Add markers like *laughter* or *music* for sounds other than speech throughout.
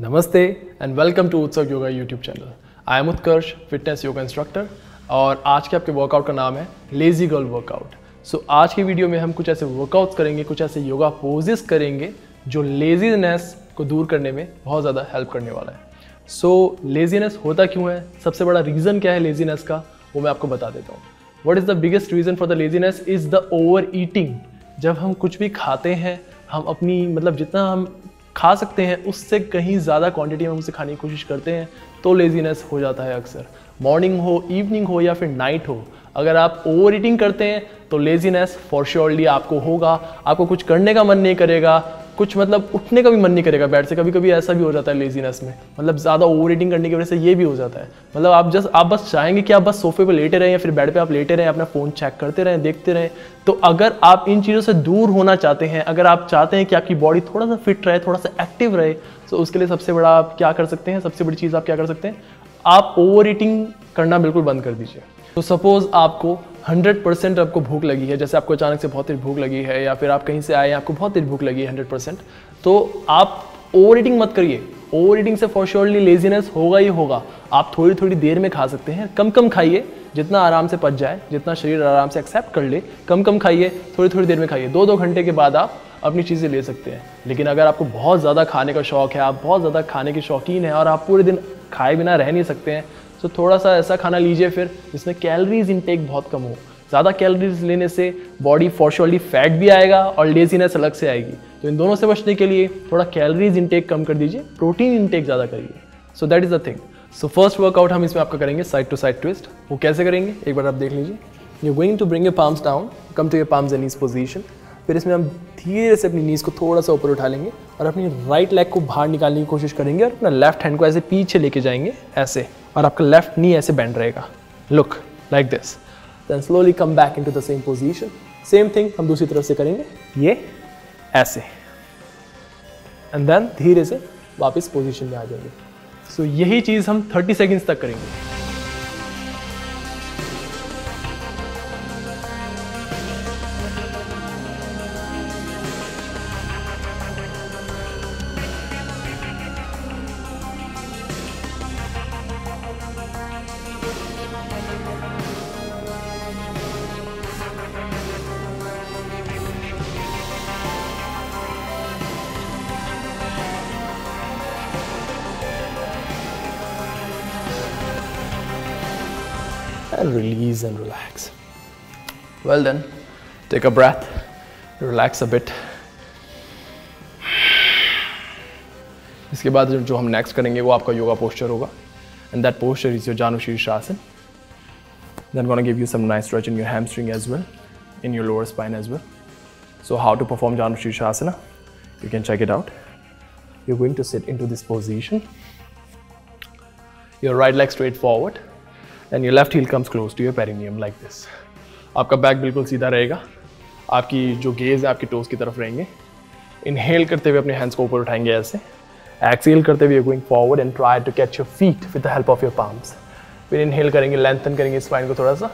नमस्ते and welcome to Utsav yoga YouTube channel I am Utkarsh fitness yoga instructor और आज के आपके वर्कआउट का नाम है लेजी गर्ल वर्कआउट सो आज की वीडियो में हम कुछ ऐसे वर्कआउट्स करेंगे कुछ ऐसे योगा पोजेस करेंगे जो लेजीनेस को दूर करने में बहुत ज़्यादा हेल्प करने वाला है. सो so, लेजीनेस होता क्यों है? सबसे बड़ा रीज़न क्या है लेजीनेस का? वो मैं आपको बता देता हूँ. What is the biggest reason for the laziness is the overeating जब हम कुछ भी खाते हैं, हम अपनी मतलब जितना हम खा सकते हैं, उससे कहीं ज़्यादा क्वांटिटी में उसे खाने की कोशिश करते हैं तो लेजीनेस हो जाता है अक्सर। मॉर्निंग हो इवनिंग हो या फिर नाइट हो, अगर आप ओवर ईटिंग करते हैं तो लेजीनेस फॉर श्योरली आपको होगा। आपको कुछ करने का मन नहीं करेगा कुछ मतलब उठने का भी मन नहीं करेगा बेड से। कभी कभी ऐसा भी हो जाता है लेजीनेस में। मतलब ज़्यादा ओवर ईटिंग करने की वजह से ये भी हो जाता है। मतलब आप जस्ट, आप बस चाहेंगे कि आप बस सोफे पर लेटे रहें या फिर बेड पे आप लेटे रहें, अपना फ़ोन चेक करते रहें, देखते रहें। तो अगर आप इन चीज़ों से दूर होना चाहते हैं, अगर आप चाहते हैं कि आपकी बॉडी थोड़ा सा फिट रहे थोड़ा सा एक्टिव रहे तो उसके लिए सबसे बड़ा आप क्या कर सकते हैं, सबसे बड़ी चीज़ आप क्या कर सकते हैं? आप ओवर ईटिंग करना बिल्कुल बंद कर दीजिए। तो सपोज़ आपको 100 परसेंट आपको भूख लगी है, जैसे आपको अचानक से बहुत तेज भूख लगी है या फिर आप कहीं से आए, आपको बहुत तेज भूख लगी है 100 परसेंट तो आप ओवर ईटिंग मत करिए। ओवर ईटिंग से फॉर श्योरली लेजीनेस होगा ही होगा। आप थोड़ी थोड़ी देर में खा सकते हैं कम कम खाइए, जितना आराम से पच जाए, जितना शरीर आराम से एक्सेप्ट कर ले कम कम खाइए थोड़ी थोड़ी देर में खाइए। दो दो घंटे के बाद आप अपनी चीज़ें ले सकते हैं। लेकिन अगर आपको बहुत ज़्यादा खाने का शौक है, आप बहुत ज़्यादा खाने के शौकीन हैं और आप पूरे दिन खाए बिना रह नहीं सकते हैं तो थोड़ा सा ऐसा खाना लीजिए फिर, जिसमें कैलरीज इनटेक बहुत कम हो। ज़्यादा कैलोरीज लेने से बॉडी फॉर्चुअली फैट भी आएगा और लेजीनेस अलग से आएगी। तो इन दोनों से बचने के लिए थोड़ा कैलोरीज इनटेक कम कर दीजिए प्रोटीन इनटेक ज़्यादा करिए। So that is the thing so first workout हम इसमें आपका करेंगे साइड टू साइड ट्विस्ट वो कैसे करेंगे? एक बार आप देख लीजिए। You going to bring your palms down come to your palms and position फिर इसमें हम धीरे से अपनी नीज को थोड़ा सा ऊपर उठा लेंगे और अपनी राइट लेग को बाहर निकालने की कोशिश करेंगे और अपना लेफ़्ट हैंड को ऐसे पीछे लेके जाएँगे, ऐसे। और आपका लेफ़्ट नी ऐसे बैंड रहेगा। Look like this then slowly come back into the same position same thing हम दूसरी तरफ़ से करेंगे। ये ऐसे। एंड देन धीरे से वापस पोजीशन में आ जाएँगे। सो so, यही चीज़ हम 30 सेकेंड्स तक करेंगे। Well then, take a breath, relax a bit. इसके बाद जो हम नेक्स्ट करेंगे वो आपका योगा पोस्चर होगा and that posture is your जानु शीर्षासन then I'm going to give you some nice stretch in your hamstring as well, in your lower spine as well. So how to perform Janu Shirshasana? You can check it out. You're going to sit into this position. Your right leg straight forward. And your left heal comes close to your perineum like this आपका back बिल्कुल सीधा रहेगा। आपकी जो gauge है, आपके toes की तरफ़ रहेंगे। इनहेल करते हुए अपने हैंड्स को ऊपर उठाएँगे ऐसे। एक्सेल करते हुए going forward and try to catch your feet with the help of your palms फिर इनहेल करेंगे लेंथन करेंगे स्पाइन को थोड़ा सा।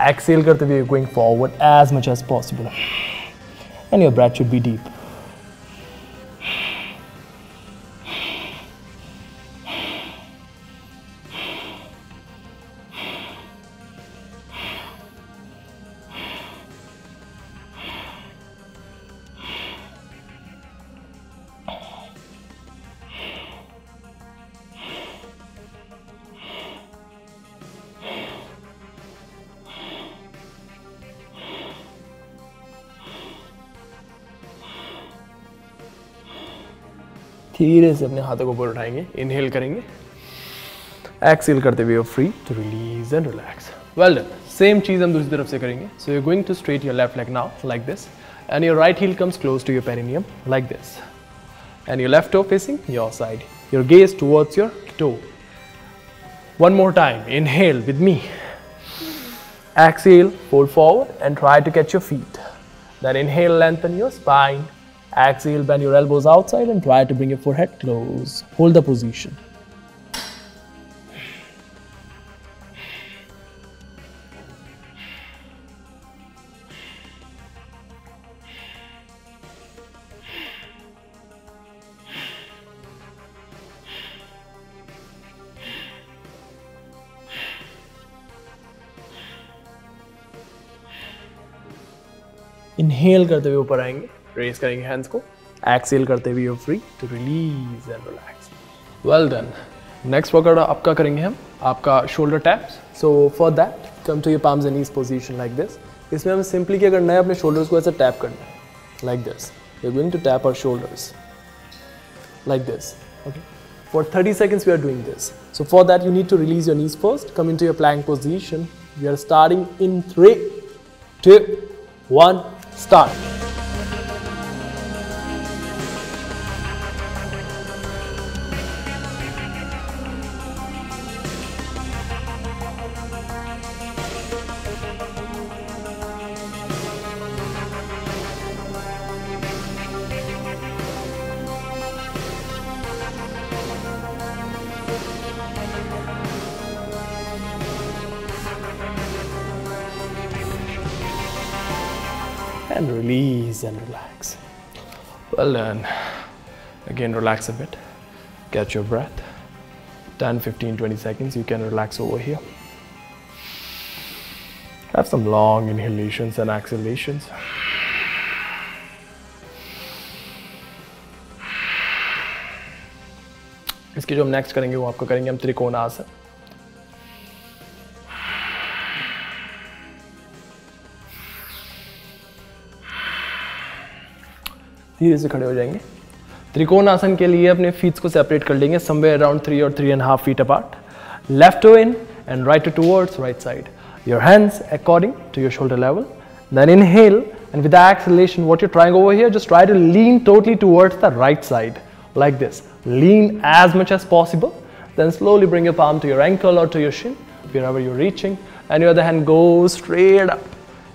एक्सेल करते हुए going forward as much as possible and your breath should be deep से अपने हाथों को ऊपर उठाएँगे इनहेल करेंगे। एक्सेल करते हुए free to release and relax well done same चीज़ हम दूसरी तरफ़ से करेंगे। So you going to straight your left leg now like this and your right heel comes close to your perineum like this and your left toe facing your side your gaze towards your toe one more time inhale with me exhale hold forward and try to catch your feet then inhale lengthen your spine Exhale bend your elbows outside and try to bring your forehead close. Hold the position. Inhale करते हुए ऊपर आएंगे race करेंगे hands को। Exhale करते हुए free to release and relax well done next workout आपका करेंगे हम आपका shoulder taps so for that come to your palms and ease position like this इसमें हमें सिंपली क्या करना है अपने शोल्डर्स को ऐसे टैप करना है like this you going to tap our shoulders like this okay for thirty seconds we are doing this so for that you need to release your knees first come in to your plank position we are starting in three two one start and release and relax. Well done. Again, relax a bit. Catch your breath. 10, 15, 20 seconds. You can relax over here. Have some long inhalations and exhalations. इसकी जो हम next करेंगे वो आपको करेंगे हम त्रिकोणासन धीरे से खड़े हो जाएंगे त्रिकोण आसन के लिए अपने फीट्स को सेपरेट कर लेंगे समवेयर अराउंड थ्री और three and half feet apart left to in and right towards right side your hands according to your shoulder level then inhale and with the exhalation what you're trying over here just try to lean totally towards the right side like this lean as much as possible then slowly bring your palm to your ankle or to your shin wherever you're reaching and your other hand goes straight up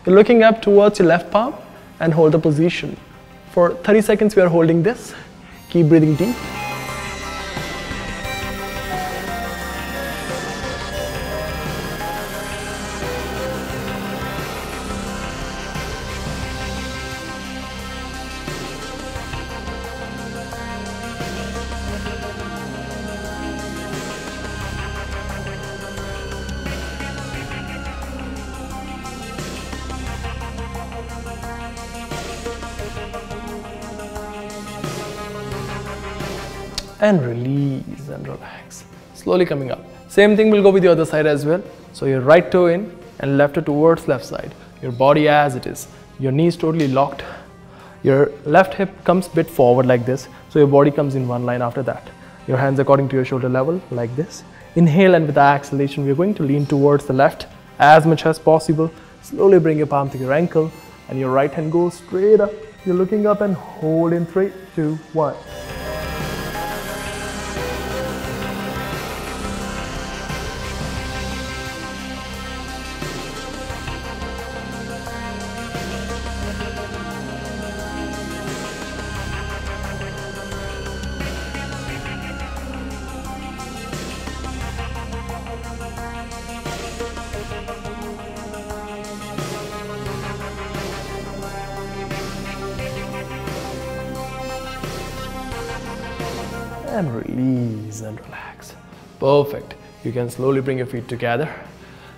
you're looking up towards your left palm and hold the position for 30 seconds, we are holding this. Keep breathing deep. And release and relax. Slowly coming up. Same thing will go with the other side as well. So your right toe in and left toe towards left side. Your body as it is. Your knees totally locked. Your left hip comes bit forward like this. So your body comes in one line after that. Your hands according to your shoulder level like this. Inhale and with the exhalation, we're going to lean towards the left as much as possible. Slowly bring your palm to your ankle and your right hand goes straight up. You're looking up and hold in three, two, one. Perfect. You can slowly bring your feet together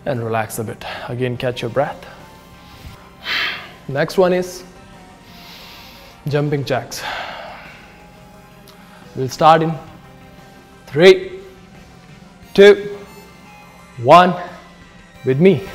and relax a bit. Again, catch your breath. Next one is jumping jacks. We'll start in three, two, one, with me.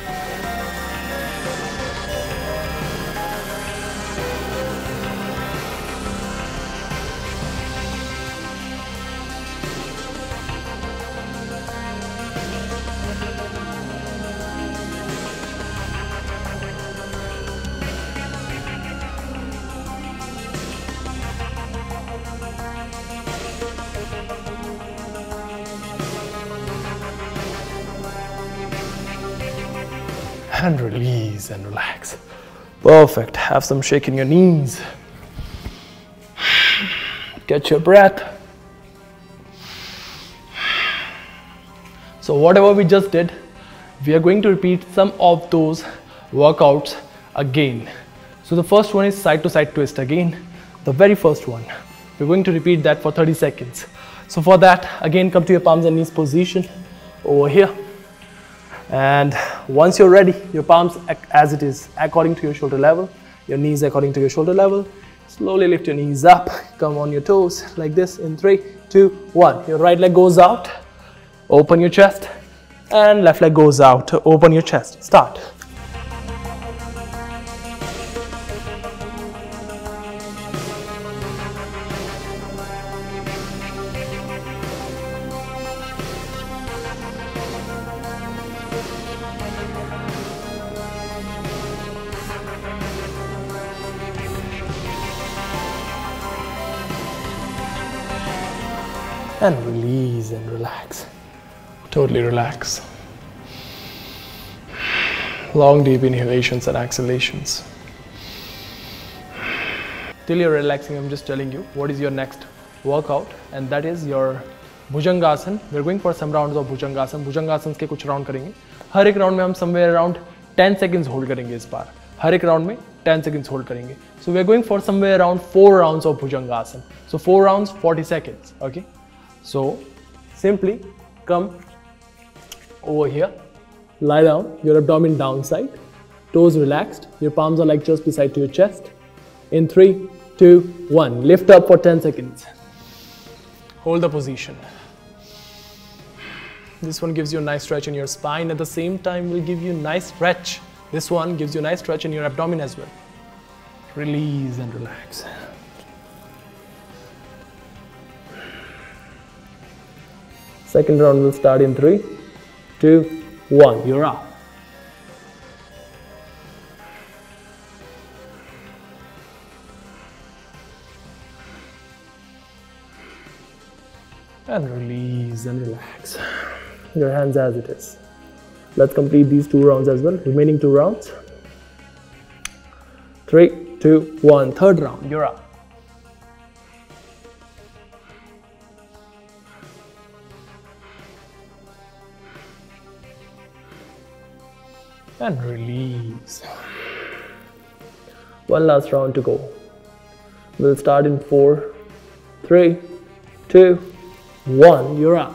And release and relax. Perfect. Have some shake in your knees. Get your breath. So, whatever we just did, we are going to repeat some of those workouts again. So, the first one is side to side twist again. The very first one. We're going to repeat that for 30 seconds. So, for that, again, come to your palms and knees position over here. And once you're ready, your palms as it is, according to your shoulder level, your knees according to your shoulder level. Slowly lift your knees up, come on your toes like this in three, two, one. Your right leg goes out, open your chest, and left leg goes out, open your chest. Start. and release and relax. Totally relax. Long deep inhalations and exhalations. Till you're relaxing, I'm just telling you what is your next workout, and that is your Bhujangasana. We're going for some rounds of Bhujangasana. Bhujangasana के कुछ round करेंगे हर एक round में हम somewhere around 10 seconds hold करेंगे इस बार हर एक round में 10 seconds hold करेंगे so we are going for somewhere around 4 rounds of bhujangasana so 4 rounds 40 seconds okay so simply come over here, lie down, your abdomen downside, toes relaxed, your palms are like just beside to your chest. In three, two, one, lift up for 10 seconds. Hold the position. This one gives you a nice stretch in your spine. At the same time, will give you a nice stretch. This one gives you a nice stretch in your abdomen as well. Release and relax. Second round will start in three, two, one. You're up. And release and relax. Your hands as it is. Let's complete these two rounds as well. Remaining two rounds. Three, two, one. Third round. You're up. And release. One last round to go. We'll start in four, three, two, one. You're up.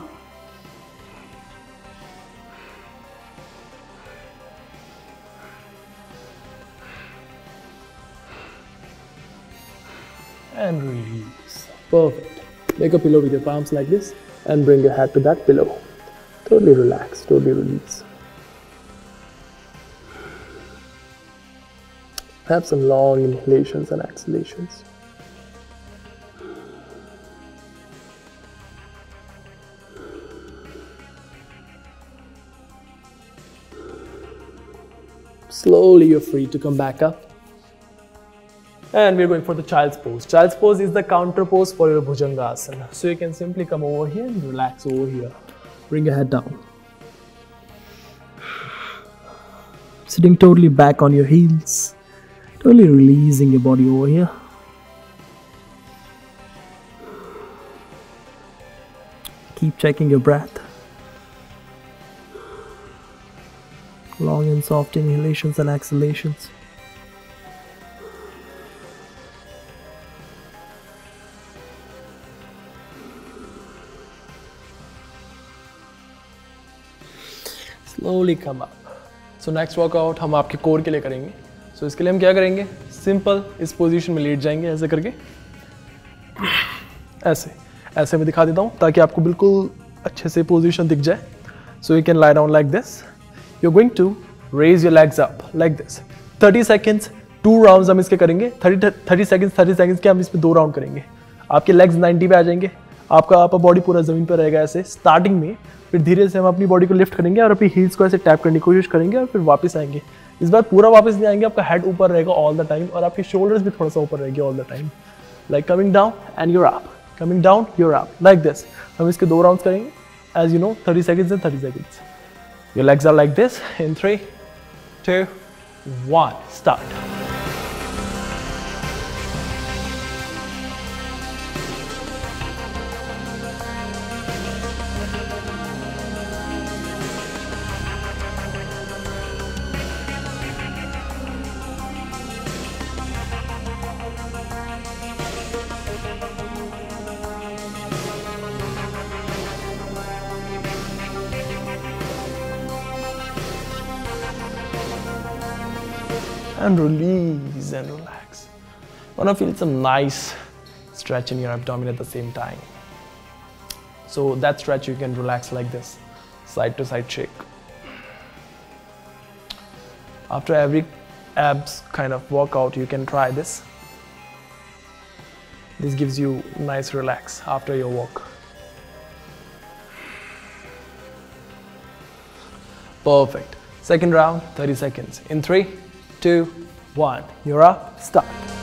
And release. Perfect. Make a pillow with your palms like this and bring your head to that pillow. Totally relax, totally release. Have some long inhalations and exhalations. Slowly you're free to come back up. And we're going for the child's pose. Child's pose is the counter pose for your Bhujangasana. So you can simply come over here and relax over here. Bring your head down. Sitting totally back on your heels. Totally releasing your body over here. Keep checking your breath. Long and soft inhalations and exhalations. Slowly come up. So next workout हम आपके core के लिए करेंगे सो so, इसके लिए हम क्या करेंगे? सिंपल इस पोजीशन में लेट जाएँगे ऐसे करके। ऐसे ऐसे मैं दिखा देता हूँ ताकि आपको बिल्कुल अच्छे से पोजीशन दिख जाए। So you can lie down like this you going to raise your legs up like this 30 seconds two rounds हम इसके करेंगे। 30 30 सेकेंड्स 30 सेकेंड्स के हम इस पर दो राउंड करेंगे। आपके लेग्स 90 पे आ जाएँगे। आपका आपका बॉडी पूरा ज़मीन पर रहेगा ऐसे। स्टार्टिंग में फिर धीरे से हम अपनी बॉडी को लिफ्ट करेंगे और अपनी हील्स को ऐसे टैप करने की कोशिश करेंगे और फिर वापस आएँगे। इस बार पूरा वापस नहीं आएँगे, आपका हेड ऊपर रहेगा ऑल द टाइम और आपके शोल्डर्स भी थोड़ा सा ऊपर रहेंगे all the time like coming down and your up coming down your up like this हम इसके दो राउंड करेंगे. As you know thirty seconds and thirty seconds your legs are like this in three two one start and release and relax. Wanna feel some nice stretch in your abdomen at the same time. So that stretch you can relax like this, side to side shake. After every abs kind of workout, you can try this. This gives you nice relax after your walk. Perfect. Second round, 30 seconds. In three, two, one. You're up. Start.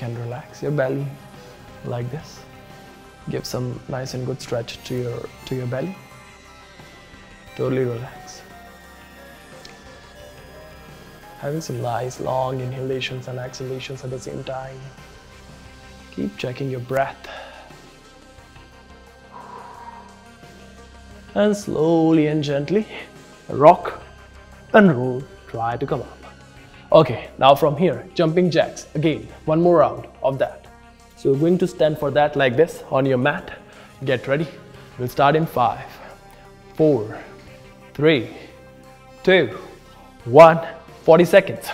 Can relax your belly like this. Give some nice and good stretch to your to your belly. Totally relax. Having some nice long inhalations and exhalations at the same time. Keep checking your breath. And slowly and gently rock and roll, try to come up. Okay, now from here, jumping jacks. Again, one more round of that. So we're going to stand for that like this on your mat. Get ready. We'll start in five, four, three, two, one. 40 seconds.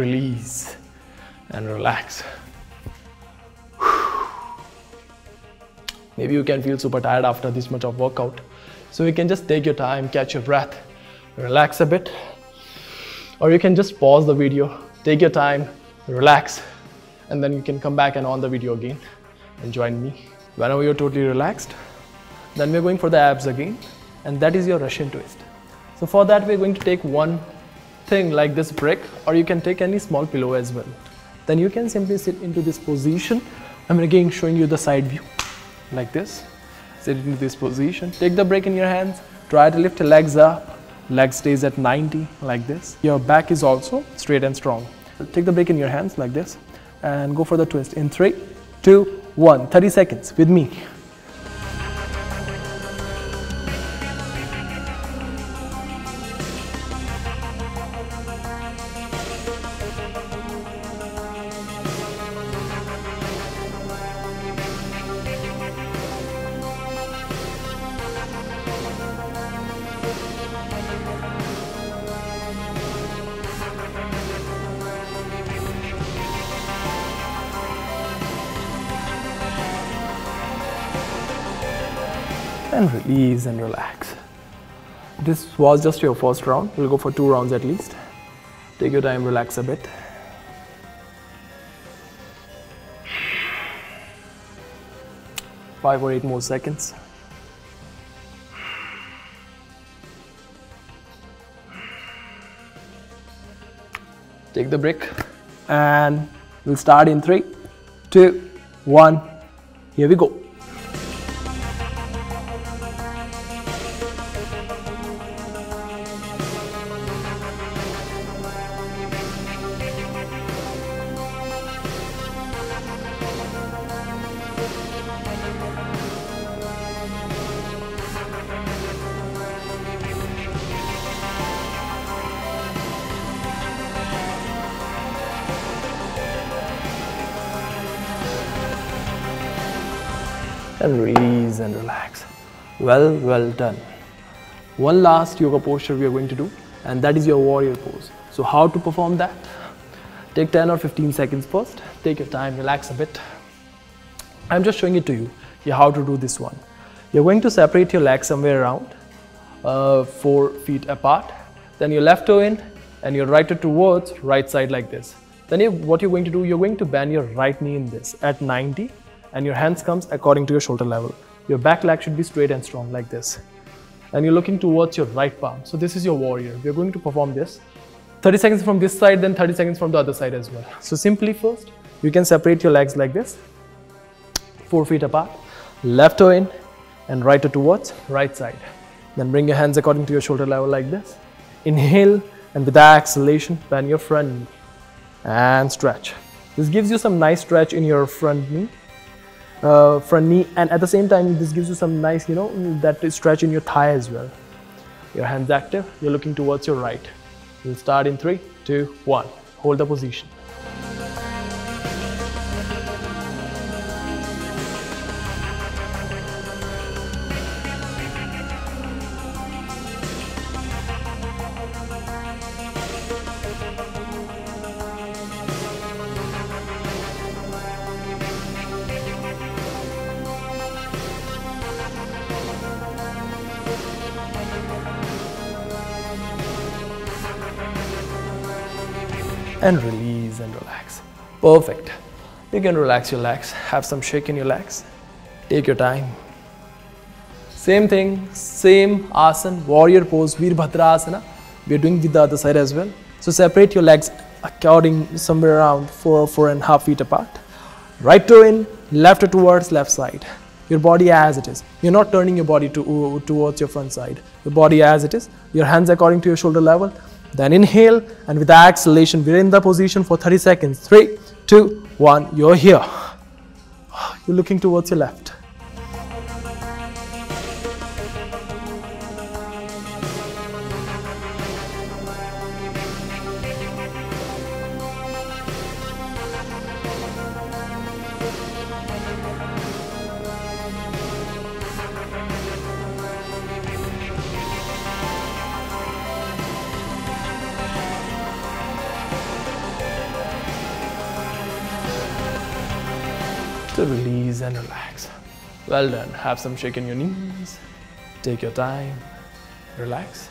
Release and relax. Maybe you can feel super tired after this much of workout. So you can just take your time, catch your breath, relax a bit. Or you can just pause the video, take your time, relax, and then you can come back and on the video again and join me. Whenever you're totally relaxed, then we're going for the abs again, and that is your Russian twist. So for that, we're going to take one thing like this brick or you can take any small pillow as well. Then you can simply sit into this position. I'm again showing you the side view like this. Sit into this position. Take the brick in your hands. Try to lift your legs up. Leg stays at 90 like this. Your back is also straight and strong. Take the brick in your hands like this and go for the twist in three, two, one. 30 seconds with me. And release and relax. This was just your first round. We'll go for two rounds at least. Take your time, relax a bit. Five or eight more seconds. Take the break and we'll start in three, two, one. Here we go. Well, done. One last yoga posture we are going to do and that is your warrior pose. So how to perform that? take 10 or 15 seconds first take your time relax a bit i'm just showing it to you how to do this one you're going to separate your legs somewhere around uh, four feet apart then your left toe in and your right toe towards right side like this then you, what you're going to do you're going to bend your right knee in this at 90 and your hands comes according to your shoulder level your back leg should be straight and strong like this. And you're looking towards your right palm. So this is your warrior. We're going to perform this. 30 seconds from this side then 30 seconds from the other side as well. So simply first you can separate your legs like this. Four feet apart. Left toe in and right toe towards right side. Then bring your hands according to your shoulder level like this. Inhale and with that exhalation bend your front knee and stretch. This gives you some nice stretch in your front knee uh, front knee and at the same time this gives you some nice you know that stretch in your thigh as well. Your hands active you're looking towards your right. We'll start in three two one. Hold the position and release and relax. Perfect. You can relax your legs, have some shake in your legs. Take your time. Same thing, same asana, warrior pose, Virbhadra asana. We're doing with the other side as well. So separate your legs according somewhere around four four and a half feet apart. Right toe in, left toe towards left side. Your body as it is. You're not turning your body to, towards your front side. Your body as it is. Your hands according to your shoulder level. Then inhale and with the exhalation, we're in the position for 30 seconds. Three, two, one, you're here. *sighs* You're looking towards your left. Release and relax. Well done. Have some shake in your knees. Take your time. Relax.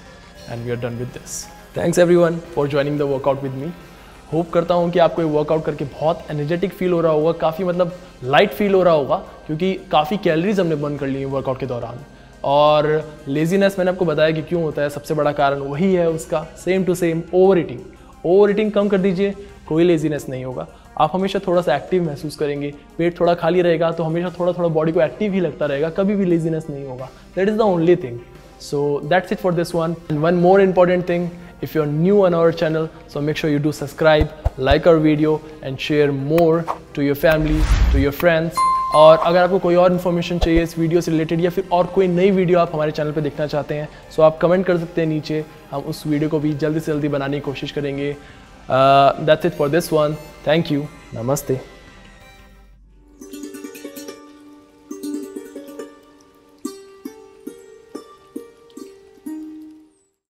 And we are done with this. Thanks, everyone, for joining the workout with me. Hope करता हूँ कि आपको ये workout करके बहुत energetic feel हो रहा होगा, काफ़ी मतलब लाइट फील हो रहा होगा, क्योंकि काफ़ी कैलोरीज हमने बर्न कर ली है वर्कआउट के दौरान और लेजीनेस मैंने आपको बताया कि क्यों होता है, सबसे बड़ा कारण वही है उसका same to same over eating over eating कम कर दीजिए, कोई लेजीनेस नहीं होगा आप हमेशा थोड़ा सा एक्टिव महसूस करेंगे। पेट थोड़ा खाली रहेगा तो हमेशा थोड़ा थोड़ा बॉडी को एक्टिव ही लगता रहेगा, कभी भी लेजीनेस नहीं होगा। That is the only thing so, that's it for this one. And one more important thing, if you're new on our channel, so make sure you do subscribe, like our video, and share more to your family, to your friends. और अगर आपको कोई और information चाहिए इस video से related या फिर और कोई नई वीडियो आप हमारे चैनल पे देखना चाहते हैं सो आप कमेंट कर सकते हैं नीचे। हम उस वीडियो को भी जल्दी से जल्दी बनाने की कोशिश करेंगे। That's that's for this one. Thank you. Namaste.